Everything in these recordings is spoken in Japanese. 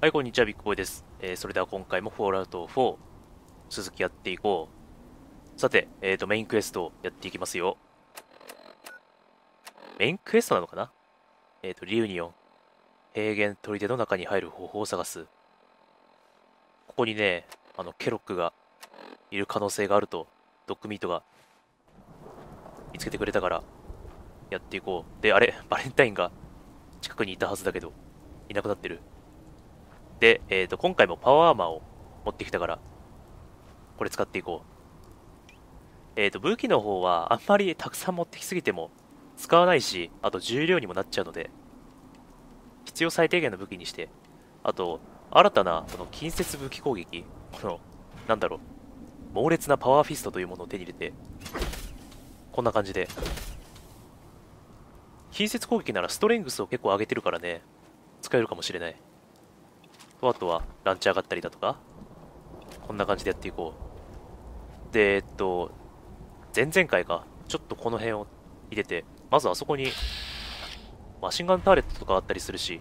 はい、こんにちは、ビッグボーイです。えーそれでは今回もフォールアウト4、続きやっていこう。さて、えーと、メインクエストをやっていきますよ。メインクエストなのかな？えーと、リユニオン。平原砦の中に入る方法を探す。ここにね、あの、ケロッグがいる可能性があると、ドッグミートが見つけてくれたから、やっていこう。で、あれ、バレンタインが近くにいたはずだけど、いなくなってる。で、えー、と今回もパワーアーマーを持ってきたから、これ使っていこう。えー、と武器の方はあんまりたくさん持ってきすぎても使わないし、あと重量にもなっちゃうので、必要最低限の武器にして、あと、新たなこの近接武器攻撃、この、なんだろう、猛烈なパワーフィストというものを手に入れて、こんな感じで、近接攻撃ならストレングスを結構上げてるからね、使えるかもしれない。とあとはランチ上がったりだとかこんな感じでやっていこう。でえっと前々回かちょっとこの辺を入れてまずあそこにマシンガンターレットとかあったりするし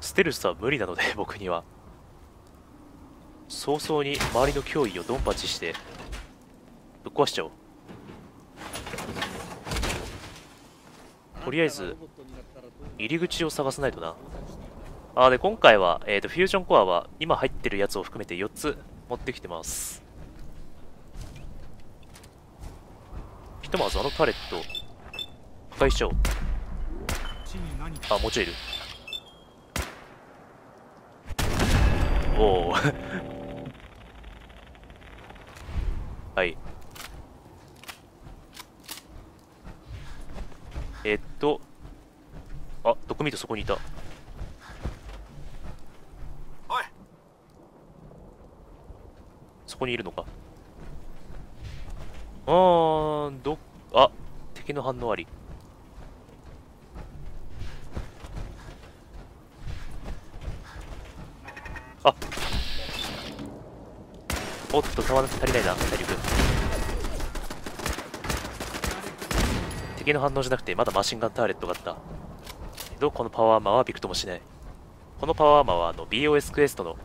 ステルスは無理なので 僕には。早々に周りの脅威をドンパチしてぶっ壊しちゃおう。とりあえず入り口を探さないとな。あで今回は、えーと、フュージョンコアは今入ってるやつを含めて4つ持ってきてます。ひとまずあのタレット破壊しちゃおうあもうちょいいる。おお はい。えっとあドクミートそこにいたおいそこにいるのか。あーどあ敵の反応あり。あ。おっと弾足りないな体力。敵の反応じゃなくてまだマシンガンターレットがあった。けどこのパワーアーマーはびくともしない。このパワーアーマーはあの BOS クエストの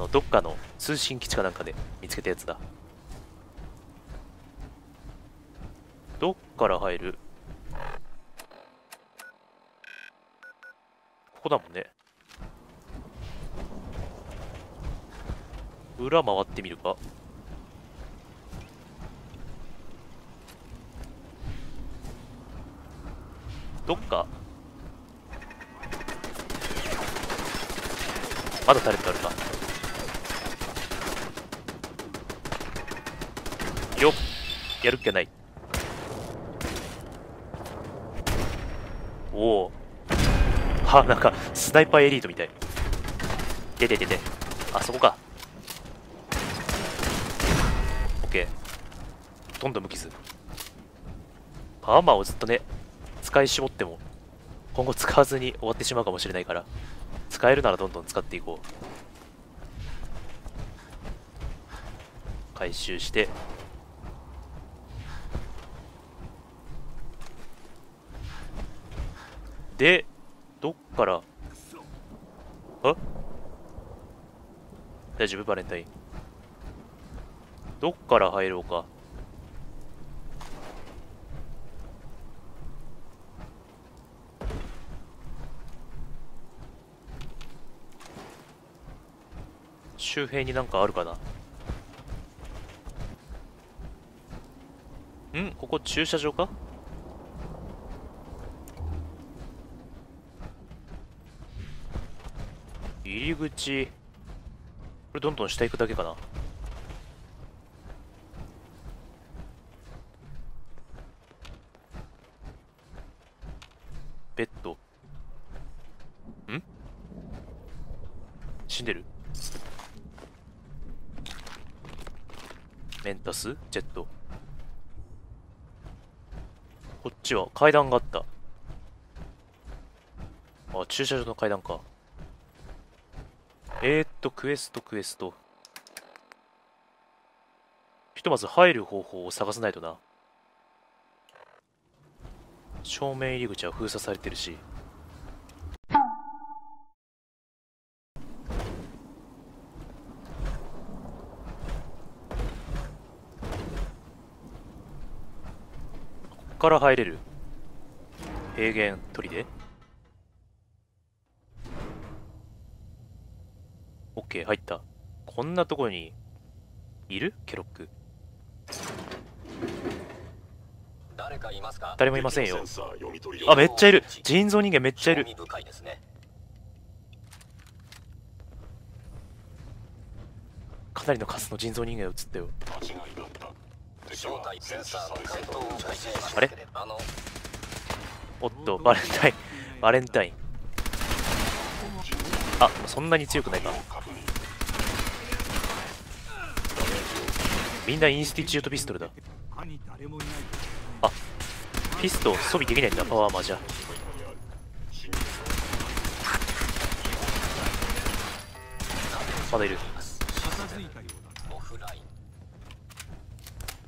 のどっかの通信基地かなんかで見つけたやつだ。どっから入る？ここだもんね。裏回ってみるか。どっか？まだタレットあるかよっやるっきゃない。おお。はなんかスナイパーエリートみたい。出て出て。あそこか。オッケー。ほとんど無傷パーマーをずっとね使い絞っても今後使わずに終わってしまうかもしれないから使えるならどんどん使っていこう。回収して。でどっから？あ？大丈夫？バレンタイン。どっから入ろうか？周辺になんかあるかな？ん？ここ駐車場か？入り口。これどんどん下行くだけかな。ベッド。ん？死んでる？メンタス？ジェット？こっちは階段があった。あ駐車場の階段か。えー、っと、クエスト、クエスト。ひとまず入る方法を探さないとな。正面入り口は封鎖されてるし。ここから入れる？平原砦こんなところにいる？ケロック。誰かいますか？誰もいませんよ。あめっちゃいる。人造人間めっちゃいる。興味深いですね。かなりの数の人造人間が映った。よあれ？おっとバレンタイン。バレンタイン。あそんなに強くないか確認みんなインスティチュートピストルだ。あピスト装備できないんだ。パワーマーじゃまだいる。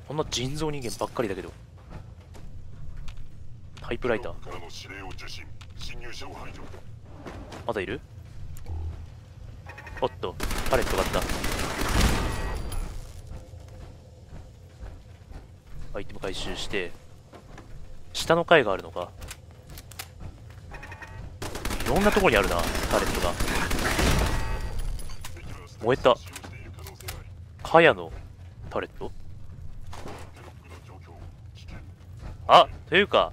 こんな人造人間ばっかりだけど。タイプライター。まだいる？おっと。パレットがあった。アイテム回収して下の階があるのか。いろんなところにあるなパレットが。燃えた。カヤのタレット？あというか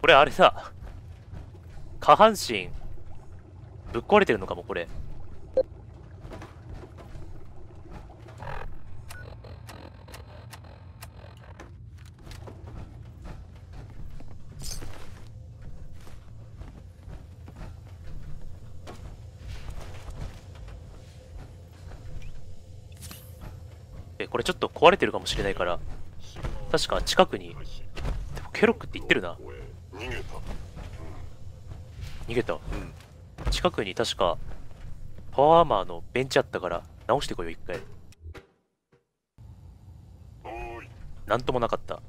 これあれだ。下半身ぶっ壊れてるのかもこれえこれちょっと壊れてるかもしれないから。確か近くに。でもケロックって言ってるな。逃げた。逃げたうん。近くに確かパワーアーマーのベンチあったから直してこよう一回。なんともなかった。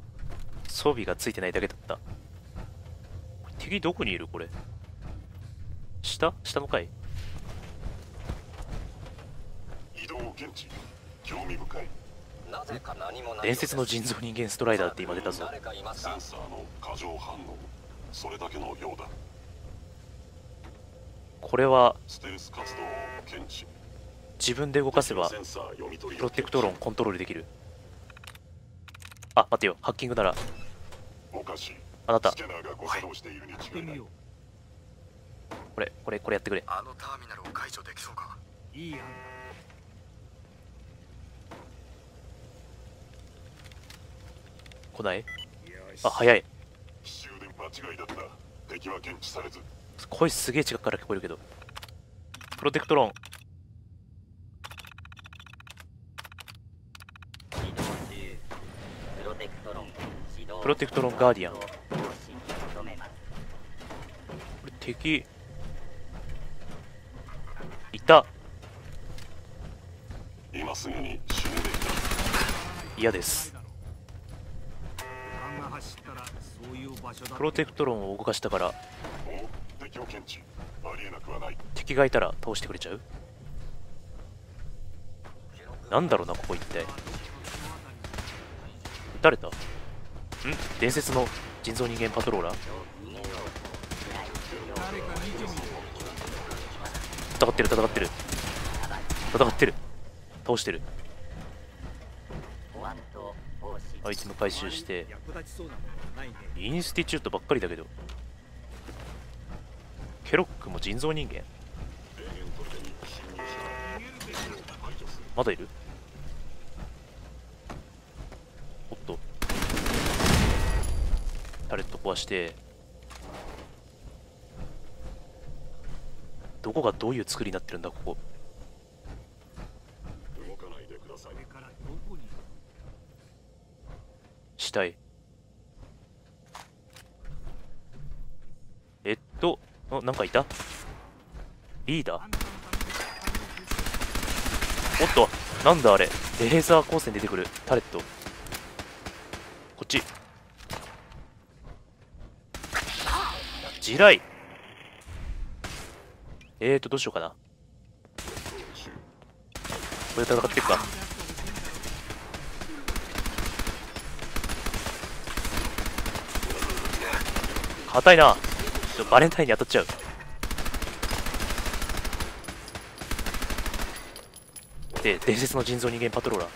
装備がついてないだけだった。敵どこにいるこれ？下？下の階？移動検知興味深い。伝説の人造人間ストライダーって今出たぞ。センサーの過剰反応それだけのようだ。これは自分で動かせばプロテクトロンコントロールできる。あ待てよ。ハッキングならおかしい。あなた。スキャナーが誤作動していこれこれこれやってくれ。あのターミナルを解除できそうか？いい案来ない？あ早い。奇襲で間違いだった。敵は検知されず。声すげえ近くから聞こえるけど。プロテクトロン。プロテクトロン。始動プロテクトロンガーディアン。これ敵。いた。今すぐに死ぬべきだ。嫌ですプロテクトロンを動かしたから。敵を検知ありえなくはない敵がいたら倒してくれちゃう？なんだろうなここ一体撃たれたん？伝説の人造人間パトローラー？戦ってる戦ってる。戦ってる。倒してる保安と方針アイテム回収して。インスティチュートばっかりだけど。ケロックも人造人間？まだいる？おっと。タレット壊して。どこがどういう作りになってるんだここ動かないでくださいこれからどこに死体えっとあなんかいた？リーダー？おっとなんだあれ？レーザー光線出てくる。タレット。こっち。地雷。えーとどうしようかな。これで戦っていくか。硬いな。バレンタインに当たっちゃう。で伝説の人造人間パトローラー。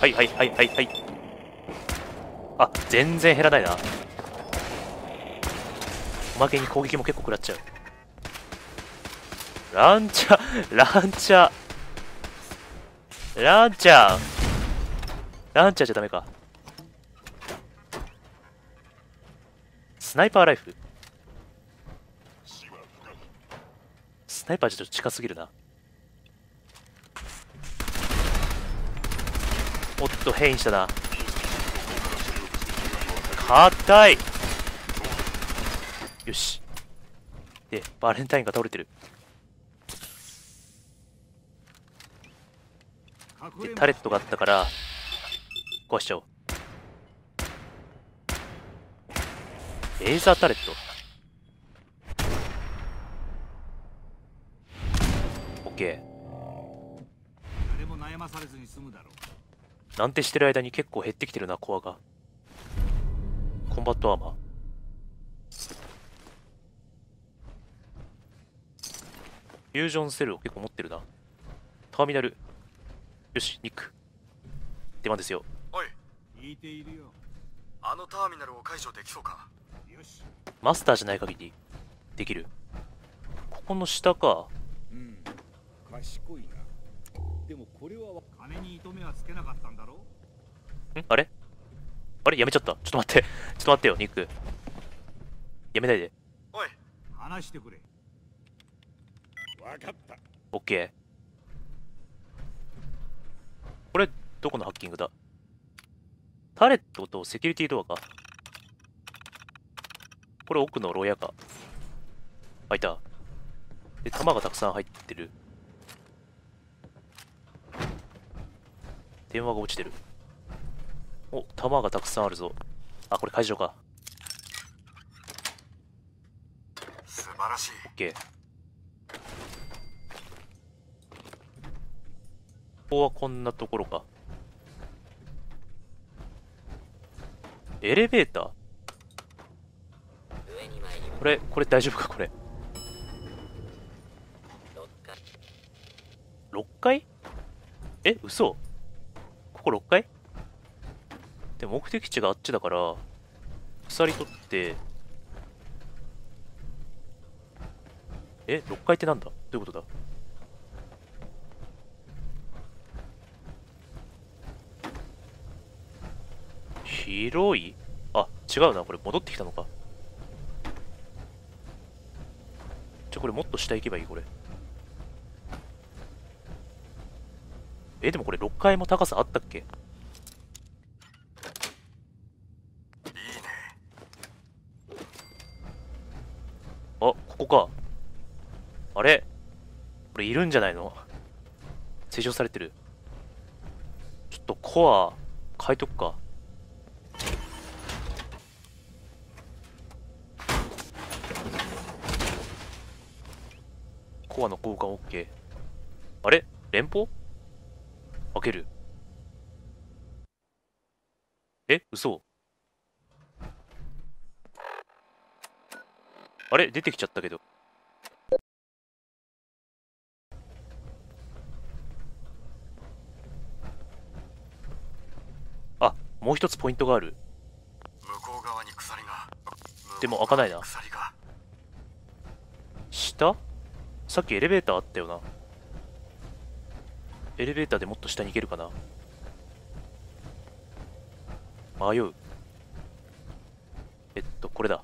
はいはいはいはいはい。あ全然減らないな。おまけに攻撃も結構食らっちゃう。ランチャーランチャー。ランチャー。ランチャーじゃダメか。スナイパーライフ。ルスナイパーちょっと近すぎるな。おっと変異したな。硬い。よし。でバレンタインが倒れてる。でタレットがあったから壊しちゃおう。レーザータレット。オッケ誰も悩まされずに済むだろう。ーなんてしてる間に結構減ってきてるなコアが。コンバットアーマー。フュージョンセルを結構持ってるな。ターミナル。よしニック。出番ですよ。おい。聞いているよ。あのターミナルを解除できそうか？マスターじゃない限りできる？ここの下か。うん。賢いな。でもこれは金に糸目はつけなかったんだろ？ん？あれ？あれ？やめちゃった。ちょっと待って。ちょっと待ってよニック。やめないで。おい。話してくれ。分かった。オッケー。これどこのハッキングだ？タレットと？セキュリティドアかこれ奥の牢屋か。開いた。で弾がたくさん入ってる。電話が落ちてる。お弾がたくさんあるぞ。あこれ会場か。素晴らしい。オッケー。ここはこんなところか。エレベーター？これこれ大丈夫か？これ。6階6階え嘘。ここ6階でも目的地があっちだから鎖取って。え6階ってなんだ？どういうことだ？広い？あ違うな。これ戻ってきたのかちょこれもっと下行けばいいこれ。えでもこれ6階も高さあったっけ？いいね。あここか。あれ？これいるんじゃないの？施錠されてる。ちょっとコア変えとくかコアの交換 OK あれ？連邦？開ける。え？嘘。あれ？出てきちゃったけど。あ、もう一つポイントがある。向こう側に鎖が。でも開かないな。鎖が。下？さっきエレベーターあったよな。エレベーターでもっと下に行けるかな迷う。えっと、これだ。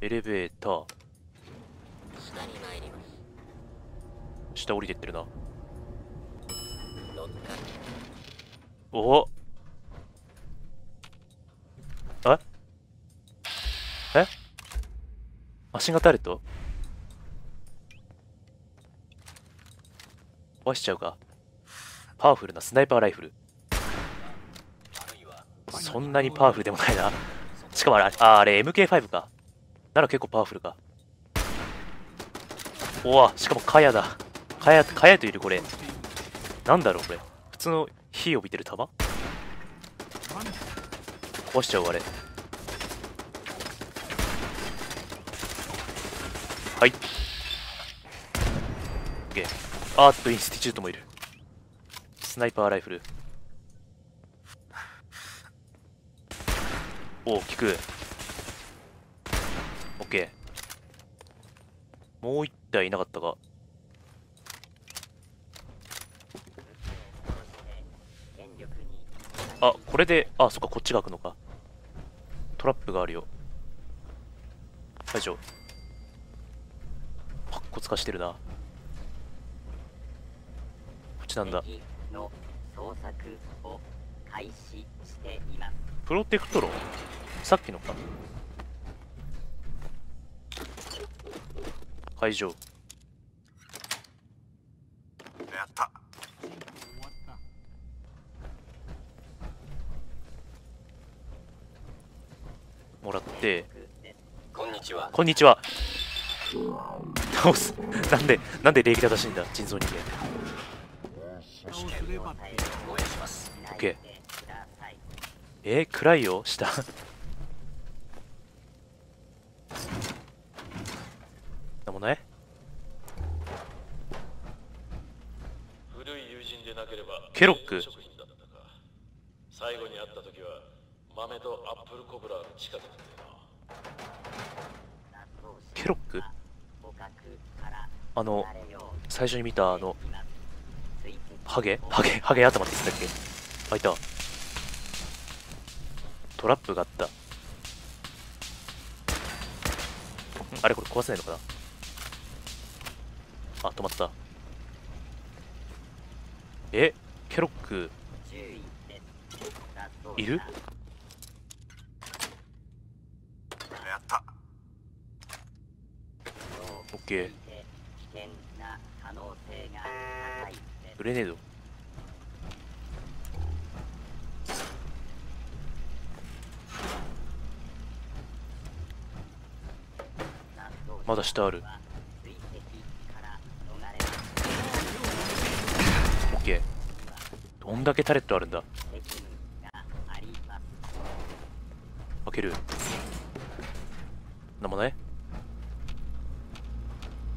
エレベーター。下に参ります下降りてってるな。6階おええ？マシンガンターレット壊しちゃうか。パワフルなスナイパーライフル。そんなにパワフルでもないな。しかもあれああれ MK5 か。なら結構パワフルか。おわしかもカヤだ。カヤカヤといるこれ。なんだろうこれ。普通の火を帯びてる弾壊しちゃうあれ。はい。OK アートインスティチュートもいる。スナイパーライフル。おお効く。OK もう一体いなかったか。あこれであそっかこっちが開くのか。トラップがあるよ。大丈夫。コつかしてるな。こっちなんだ。敵の捜索を開始しています。プロテクトロン？さっきのか。会場やった終わった。もらって。こんにちは。こんにちは倒す。なんでなんで礼儀正しいんだ人造人間。そうすればって応援しますオッケーえー、暗いよ下。なんもない？古い友人でなければケロック。最後に会った時は豆とアップルコブラの近く。だったよなケロックあの最初に見たあのハゲ？ハゲハゲ頭って言ってたっけ？あいた。トラップがあった。んあれこれ壊せないのかな？あ止まった。えケロック。いる？やった。オッケー危険な可能性が高いですグレネードまだ下ある追跡から逃れオッケー。どんだけタレットあるんだ。開ける。なんもない？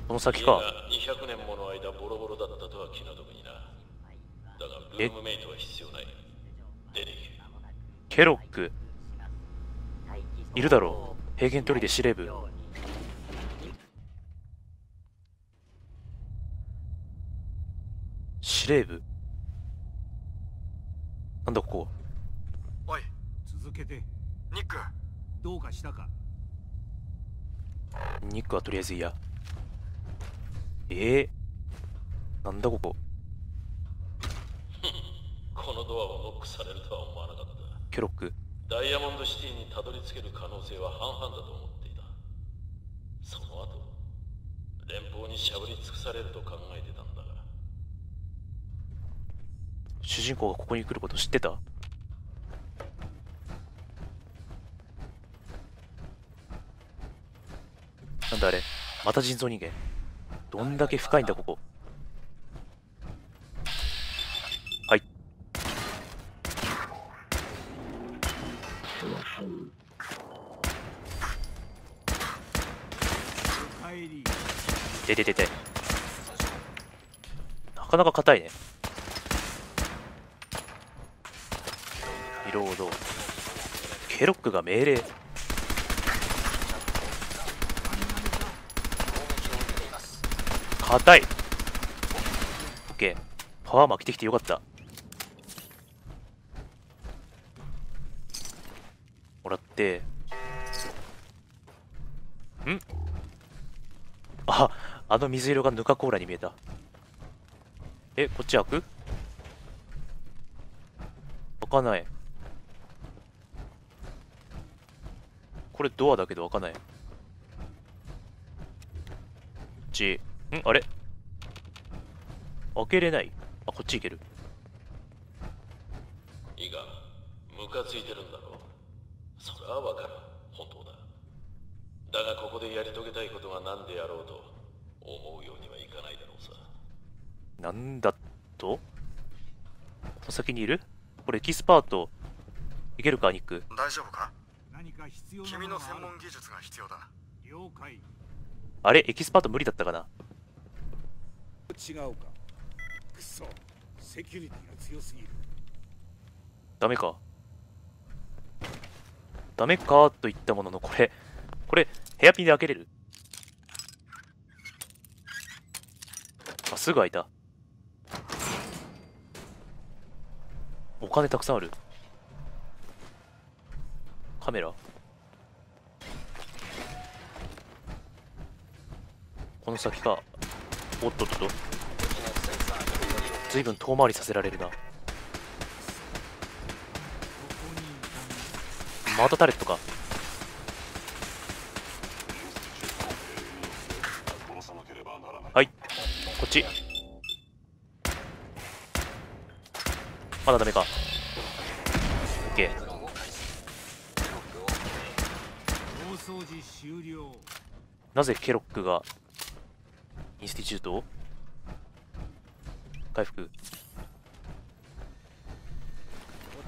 この先か。200年もの間ボロボロだったとは気の毒にな。だがルームメイトは必要ない。出ていけ。ケロック。いるだろう。平原取りで司令部司令部なんだここおい続けて。ニック。どうかしたか？ニックはとりあえず嫌えー、なんだここ？このドアをノックされるとは思わなかった。ケロック。ダイヤモンドシティにたどり着ける可能性は半々だと思っていた。その後連邦にしゃぶり尽くされると考えてたんだが。主人公がここに来ること知ってた？なんだあれ？また人造人間？どんだけ深いんだここ。はい。帰りでててて。なかなか硬いね。リロード。ケロックが命令。硬い。オッケーパワーも飽きてきてよかった。もらって。ん？ああの水色がヌカコーラに見えた。えこっち開く？開かない。これドアだけど開かない。こっち。ん？あれ？開けれない？あこっち行ける。いいかムカついてるんだろ？うそれはわかる。本当だ。だがここでやり遂げたいことが何であろうと思うようにはいかないだろうさ。なんだと？この先にいる？これエキスパートいけるかニック？大丈夫か？何か必要な君の専門技術が必要だ。了解。あれ？エキスパート無理だったかな？違うか。くそセキュリティが強すぎる。ダメか。ダメかと言ったもののこれこれヘアピンで開けれる？あすぐ開いた。お金たくさんある。カメラ。この先か。おっとっとっと。随分遠回りさせられるな。またタレットか。はい。こっち。まだダメか。OK 大掃除終了。なぜケロックがインスティチュートを？回復。こ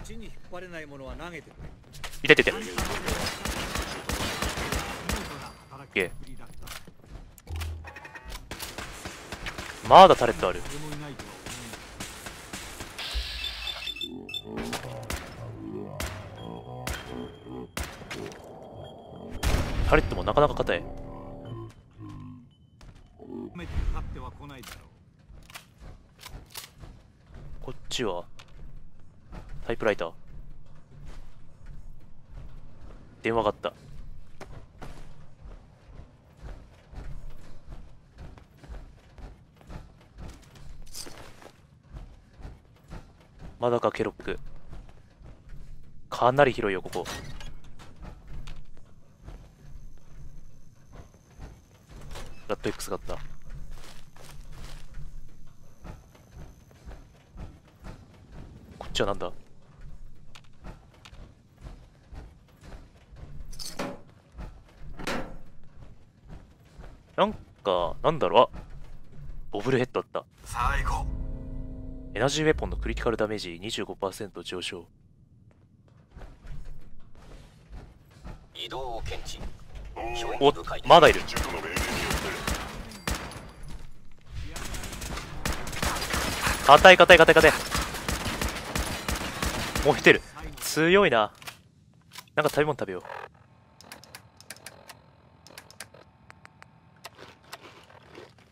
っちに引っ張れないものは投げてくれ。いたいたい。た見事な働きっぷりだった。まだタレットある。タレットもなかなか硬い思うめて勝っては来ないだろこっちは。タイプライター。電話があった。まだかケロック。かなり広いよここ。ラット X があった。っちはなんだなんか、なんだろう、あボブルヘッドあった。さあ行こエナジーウェポンのクリティカルダメージ25%上昇。移動を検知お、まだいる。硬い硬い硬い硬い。燃えてる。強いな。なんか食べ物食べよう。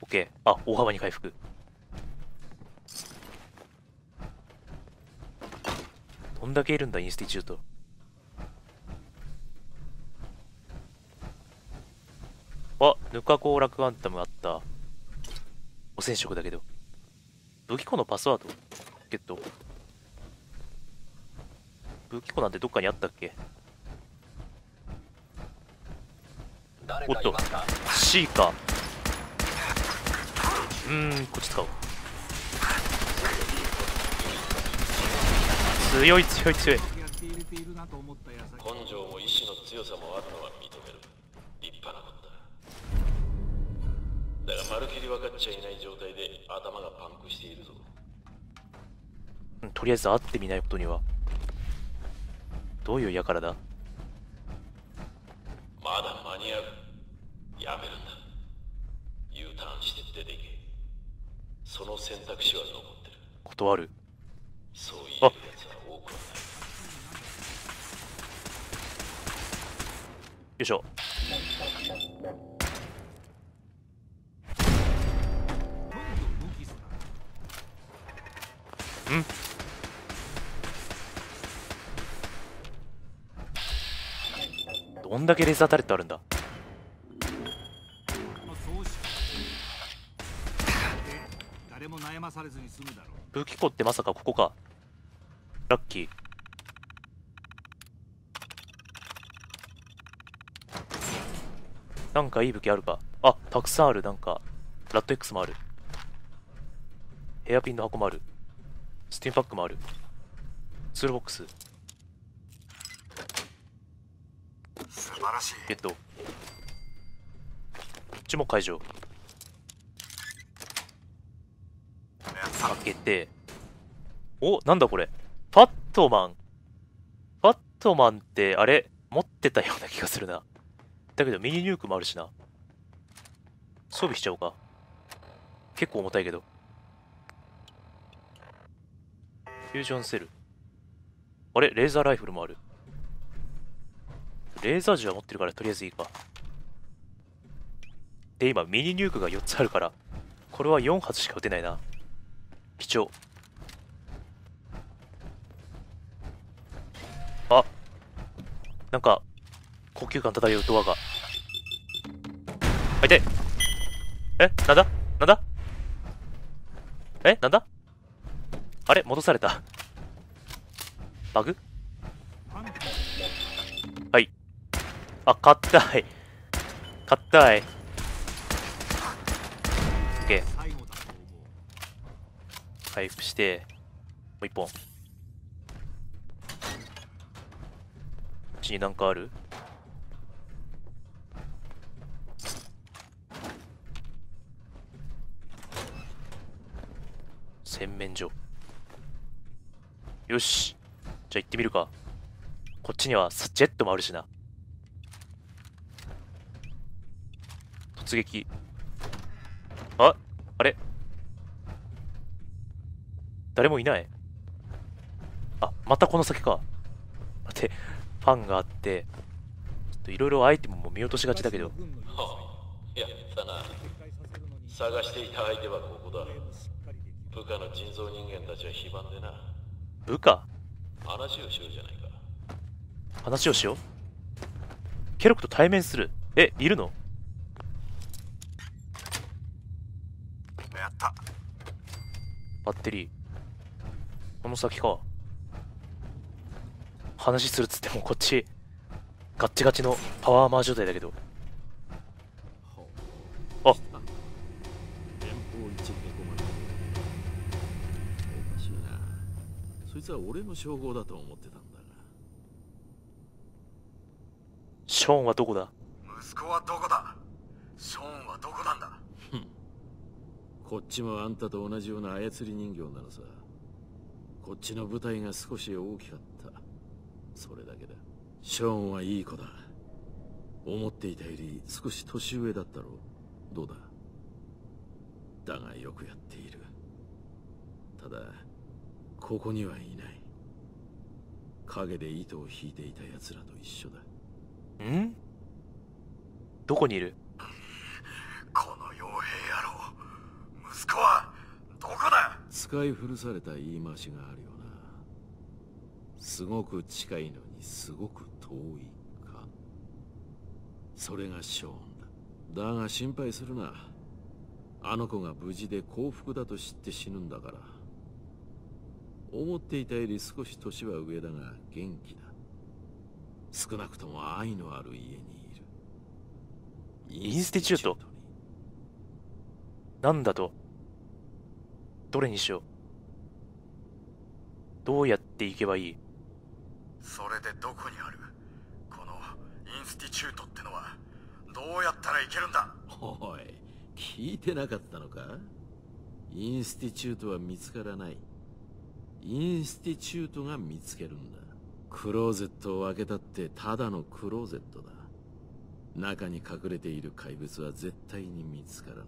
オッケー。あ、大幅に回復。どんだけいるんだ、インスティチュート。あ、ヌカコーラクアンタムあった。汚染色だけど。武器庫のパスワード？ゲット。武器庫なんてどっかにあったっけ？誰おっと C か。うーん、こっち使おう。強い強い強い。根性も意志の強さもあるのは認める立派なことだだがまるきり分かっちゃいない状態で頭がパンクしているぞうんとりあえず会ってみないことには。どういう輩だ？まだ間に合う。やめるんだ。U ターンして出ていけ。その選択肢は残ってる。断る。そう言える奴は多くはない。よいしょ。今度無傷だん？どんだけレーザータレットあるんだ武器庫ってまさかここか。ラッキー。なんかいい武器あるかあ、たくさんある。なんか、ラット X もある。ヘアピンの箱もある。スティンパックもある。ツールボックス、素晴らしいゲット。こっちも解除。開けて。お、なんだこれ。ファットマン。ファットマンって、あれ、持ってたような気がするな。だけどミニニュークもあるしな。装備しちゃおうか。結構重たいけど。フュージョンセル。あれ？レーザーライフルもある。レーザー銃は持ってるからとりあえずいいか。で、今ミニニュークが4つあるから、これは4発しか撃てないな。貴重。あなんか、高級感漂うドアが。あ、痛いえ？なんだ？なんだ？え？なんだ？あれ？戻された。バグ？あ、硬い。硬い。オッケー。回復して、もう一本。こっちになんかある？洗面所。よし。じゃあ行ってみるか。こっちにはジェットもあるしな。突撃。ああれ？誰もいない？あ、またこの先か。待って、ファンがあって、ちょっといろいろアイテムも見落としがちだけど、やったな。探していた相手はここだ。部下の人造人間たちは非番でな。部下？話をしようじゃないか。話をしよう？ケロクと対面する？え、いるのやったバッテリー。この先か。話するっつってもこっち、ガッチガチのパワーマー状態だけど。あ。そいつは俺の称号だと思ってたんだが。ショーンはどこだ？息子はどこだ？ショーンはどこなんだ？こっちもあんたと同じような操り人形なのさ。こっちの舞台が少し大きかった。それだけだ。ショーンはいい子だ。思っていたより少し年上だったろう。どうだ？だがよくやっている。ただここにはいない。影で糸を引いていた奴らと一緒だ。ん？どこにいるこの傭兵野郎息子はどこだ使い古された言い回しがあるよな。すごく近いのにすごく遠いか。それがショーンだ。だが心配するな。あの子が無事で幸福だと知って死ぬんだから。思っていたより少し年は上だが元気だ。少なくとも愛のある家にいる。インスティチュートに。なんだと？どれにしよう？どうやって行けばいい？それでどこにある？このインスティチュートってのはどうやったらいけるんだ？おい聞いてなかったのか？インスティチュートは見つからない。インスティチュートが見つけるんだ。クローゼットを開けたってただのクローゼットだ。中に隠れている怪物は絶対に見つからない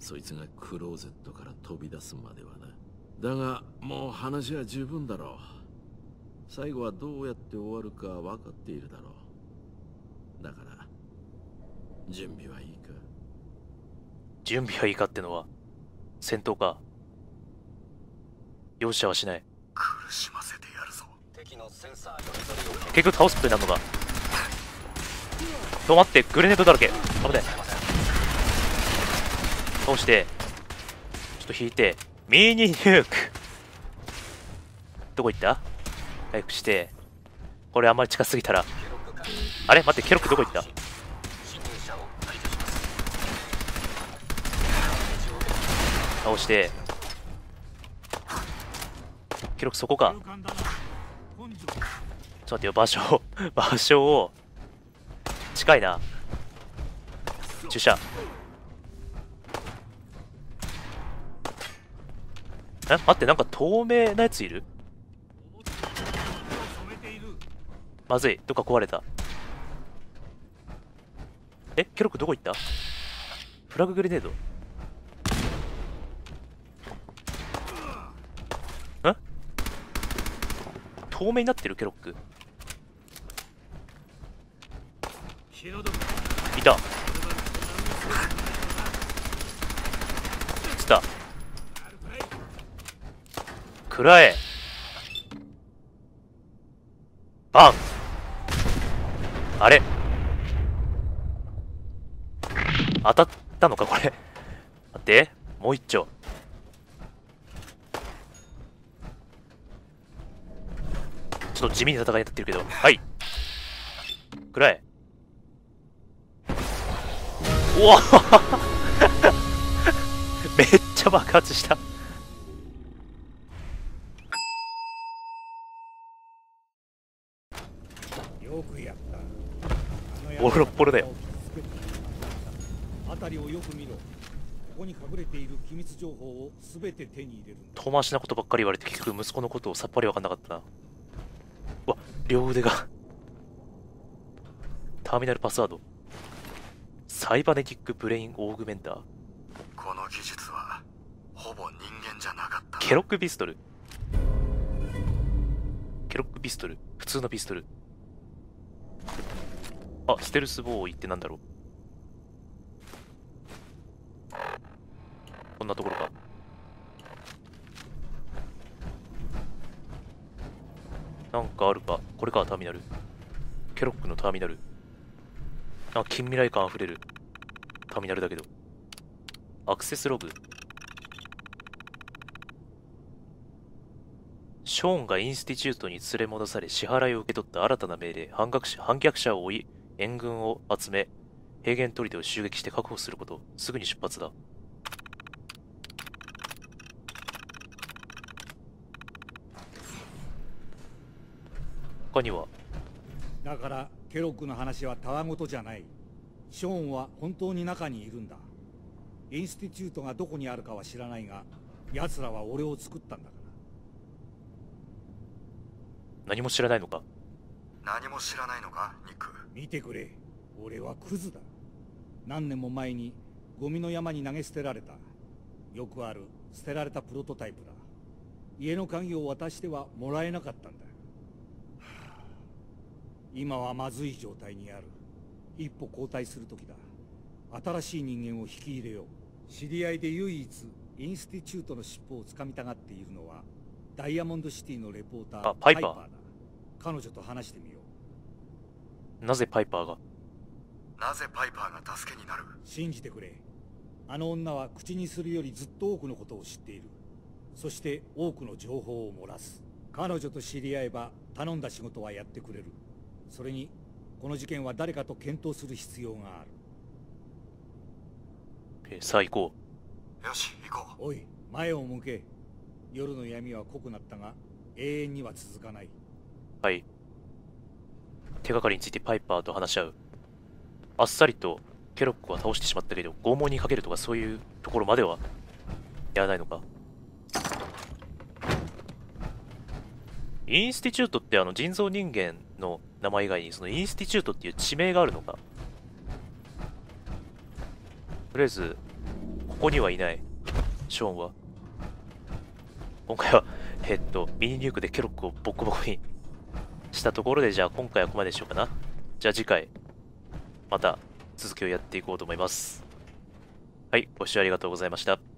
そいつがクローゼットから飛び出すまではな。だがもう話は十分だろう。最後はどうやって終わるか分かっているだろう。だから準備はいいか？準備はいいかってのは戦闘か？容赦はしない。苦しませてやるぞ。敵のセンサー読み取りを。結局倒すことになるのか？と待ってグレネードだらけ。危ない倒してちょっと引いてミニニューク。どこ行った？回復して。これあんまり近すぎたら。あれ？待ってケロックどこ行った？倒して。ケロックそこか。ちょっと待ってよ場所 場所を。近いな。注射え待ってなんか透明なやついる？まずいどっか壊れた。えケロックどこ行った？フラググレネード。ん透明になってるケロック。いた来た食らえバンあれ当たったのかこれ待ってもう一丁ちょっと地味に戦いになってるけどはいくらえうわめっちゃ爆発したよくやった。ボロッボロだよ。辺りをよく見ろ。ここに隠れている機密情報を全て手に入れる。んだ遠回しなことばっかり言われて結局息子のことをさっぱり分かんなかった。なうわ両腕が。ターミナルパスワード。サイバネティックブレインオーグメンター。この技術はほぼ人間じゃなかった。ケロックピストル。ケロックピストル。普通のピストルあステルスボーイってなんだろう？こんなところか。なんかあるか。これかターミナル。ケロックのターミナル。あ近未来感あふれる。ターミナルだけど。アクセスログ。ショーンがインスティチュートに連れ戻され支払いを受け取った新たな命令。反逆者反逆者を追い援軍を集め平原砦を襲撃して確保することすぐに出発だ。他には？だからケロックの話はたわごとじゃない。ショーンは本当に中にいるんだ。インスティチュートがどこにあるかは知らないが奴らは俺を作ったんだから。何も知らないのか？何も知らないのかニック見てくれ。俺はクズだ。何年も前にゴミの山に投げ捨てられた。よくある捨てられたプロトタイプだ。家の鍵を渡してはもらえなかったんだ。は あ今はまずい状態にある。一歩後退する時だ。新しい人間を引き入れよう。知り合いで唯一インスティチュートの尻尾をつかみたがっているのはダイヤモンドシティのレポーターあパイパーだ。彼女と話してみようなぜパイパーが？なぜパイパーが助けになる？信じてくれ。あの女は口にするよりずっと多くのことを知っている。そして多くの情報を漏らす。彼女と知り合えば頼んだ仕事はやってくれる。それにこの事件は誰かと検討する必要がある。えーさあ行こよし行こう。おい前を向け。夜の闇は濃くなったが永遠には続かない。うはい手がかりについてパイパーと話し合う。あっさりとケロックは倒してしまったけど拷問にかけるとかそういうところまではやらないのか？インスティチュートってあの人造人間の名前以外にそのインスティチュートっていう地名があるのか？とりあえずここにはいない。ショーンは。今回はえっとミニニュークでケロックをボコボコにしたところでじゃあ今回はここまででしようかな。じゃあ次回また続きをやっていこうと思います。はいご視聴ありがとうございました。